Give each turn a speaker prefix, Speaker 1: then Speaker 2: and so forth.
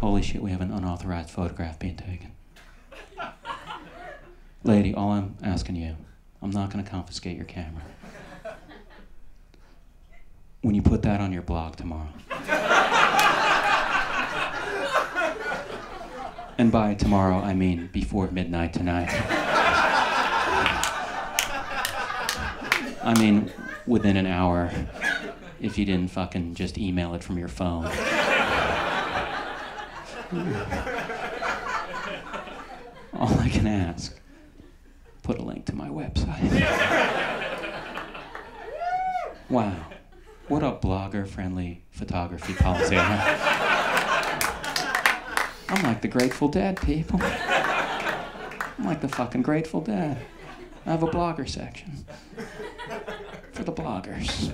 Speaker 1: Holy shit, we have an unauthorized photograph being taken. Lady, all I'm asking you, I'm not going to confiscate your camera. When you put that on your blog tomorrow, and by tomorrow, I mean before midnight tonight. I mean, within an hour, if you didn't fucking just email it from your phone. All I can ask, put a link to my website. wow. What a blogger friendly photography policy I have. I'm like the Grateful Dead, people. I'm like the fucking Grateful Dead. I have a blogger section for the bloggers.